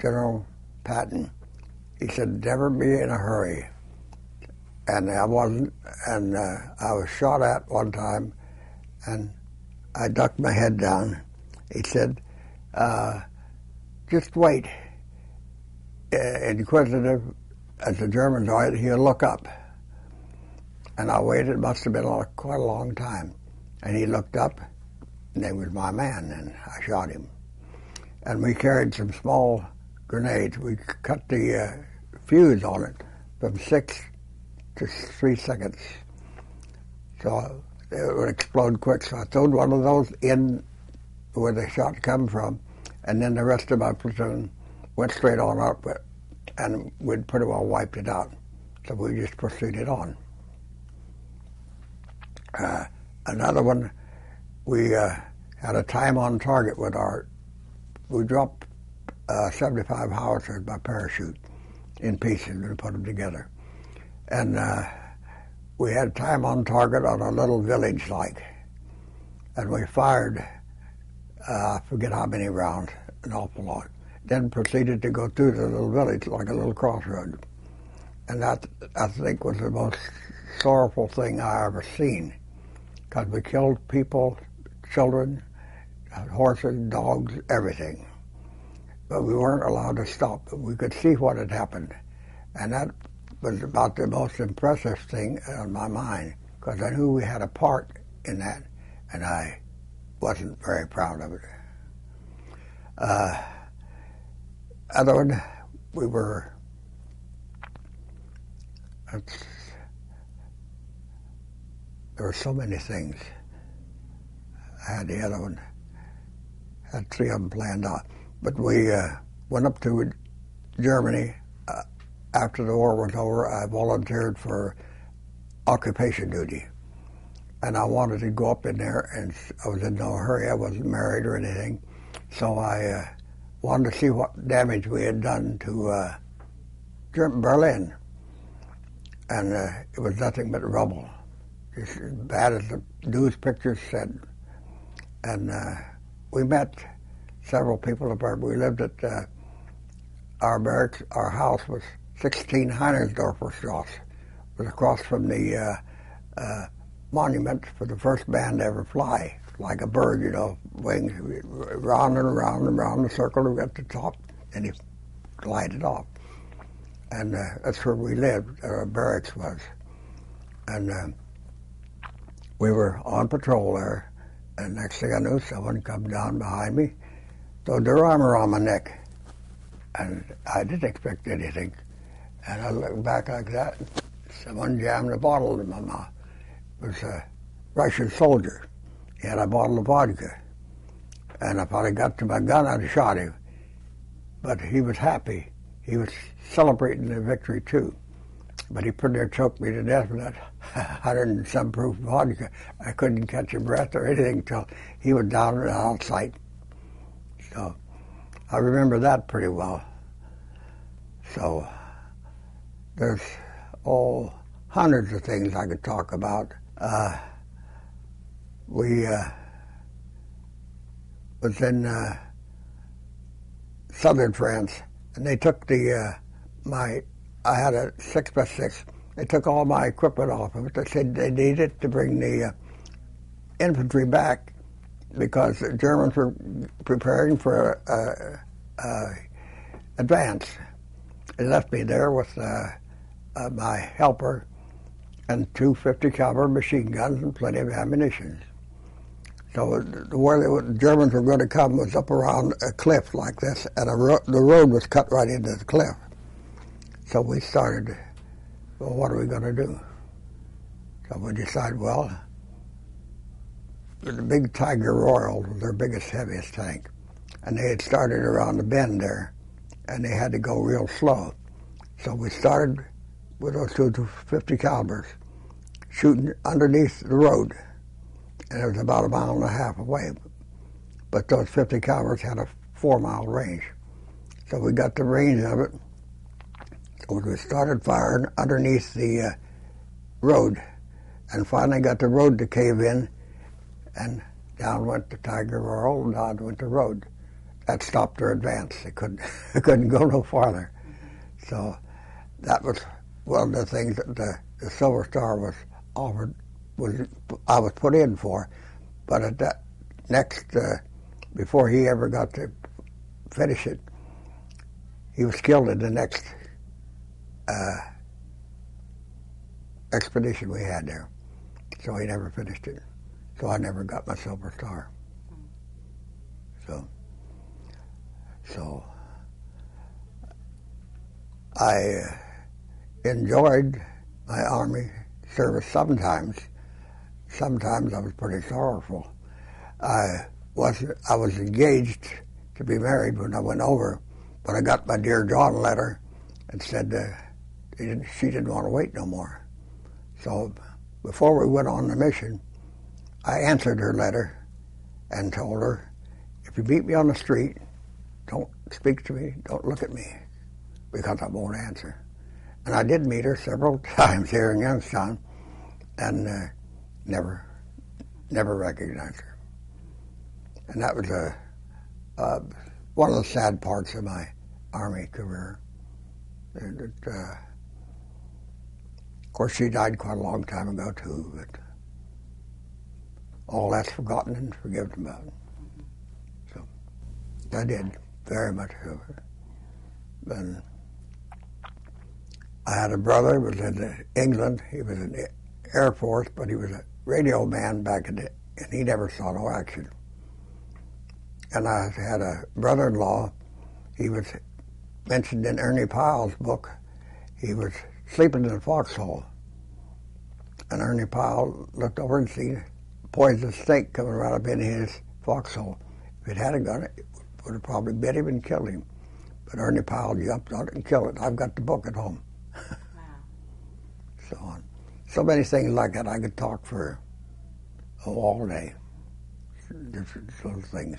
General Patton. He said, never be in a hurry. And I wasn't, and uh, I was shot at one time, and I ducked my head down. He said, uh, just wait. Uh, inquisitive as the Germans are, he'll look up. And I waited, it must have been a, quite a long time. And he looked up, and there was my man, and I shot him. And we carried some small grenades. We cut the uh, fuse on it from six to three seconds. So it would explode quick. So I threw one of those in where the shot come from, and then the rest of my platoon went straight on up, and we'd pretty well wiped it out. So we just proceeded on. Uh, another one, we uh, had a time on target with our, we dropped uh, 75 howitzers by parachute in pieces and put them together. And uh, we had time on target on a little village like. And we fired, uh, I forget how many rounds, an awful lot. Then proceeded to go through the little village like a little crossroad. And that, I think, was the most sorrowful thing I ever seen. Because we killed people, children, horses, dogs, everything. But we weren't allowed to stop. We could see what had happened. And that was about the most impressive thing on my mind because I knew we had a part in that, and I wasn't very proud of it. Uh, other one, we were. there were so many things. I had the other one, had three of them planned out, but we uh, went up to Germany after the war was over, I volunteered for occupation duty. And I wanted to go up in there, and I was in no hurry. I wasn't married or anything. So I uh, wanted to see what damage we had done to uh, Berlin. And uh, it was nothing but rubble, just as bad as the news pictures said. And uh, we met several people. We lived at uh, our barracks. Our house was 16 Heinersdorfer Strasse was across from the uh, uh, monument for the first band to ever fly, like a bird, you know, wings round and around and around the circle get to the top, and he glided off. And uh, that's where we lived, our barracks was. And uh, we were on patrol there, and next thing I knew, someone come down behind me, threw their arm around my neck. And I didn't expect anything. And I looked back like that. Someone jammed a bottle in my mouth. It was a Russian soldier. He had a bottle of vodka. And I'd have got to my gun, have shot him. But he was happy. He was celebrating the victory, too. But he pretty near choked me to death with that hundred and some proof vodka. I couldn't catch a breath or anything until he was down and out of sight. So I remember that pretty well. So there's all hundreds of things I could talk about. Uh, we uh, was in uh, southern France, and they took the uh, my. I had a six by six. They took all my equipment off of it. They said they needed to bring the uh, infantry back because the Germans were preparing for a, a advance. They left me there with uh, uh, my helper and two 50 caliber machine guns and plenty of ammunition. So where the Germans were going to come was up around a cliff like this, and ro- the road was cut right into the cliff. So we started, well, what are we going to do? So we decided, well, the big Tiger Royal their biggest, heaviest tank, and they had started around the bend there, and they had to go real slow. So we started with those two 50 calibers shooting underneath the road. And it was about a mile and a half away. But those 50 calibers had a four mile range. So we got the range of it. So we started firing underneath the uh, road and finally got the road to cave in and down went the Tiger Royal, down went the road. that stopped their advance. They couldn't couldn't go no farther. So that was one of the things that the, the Silver Star was offered was I was put in for, but at that next uh, before he ever got to finish it, he was killed in the next uh, expedition we had there. So he never finished it. So I never got my Silver Star. So, so I enjoyed my Army service sometimes. Sometimes I was pretty sorrowful. I was I was engaged to be married when I went over, but I got my dear John letter and said uh, she didn't want to wait no more. So before we went on the mission, I answered her letter and told her, if you meet me on the street, don't speak to me, don't look at me, because I won't answer. And I did meet her several times here in Youngstown, and uh, never, never recognized her. And that was a, uh, one of the sad parts of my Army career. It, uh, of course, she died quite a long time ago, too, but all that's forgotten and forgiven about. So I did very much so. And I had a brother who was in England. He was in the Air Force, but he was a radio man back in the, and he never saw no action. And I had a brother-in-law. He was mentioned in Ernie Pyle's book. He was sleeping in a foxhole. And Ernie Pyle looked over and seen poisonous snake coming right up in his foxhole. If it had a gun, it would have probably bit him and killed him. But Ernie Pyle jumped on it and killed it. I've got the book at home. Wow. so on. So many things like that I could talk for oh, all day. Different little things.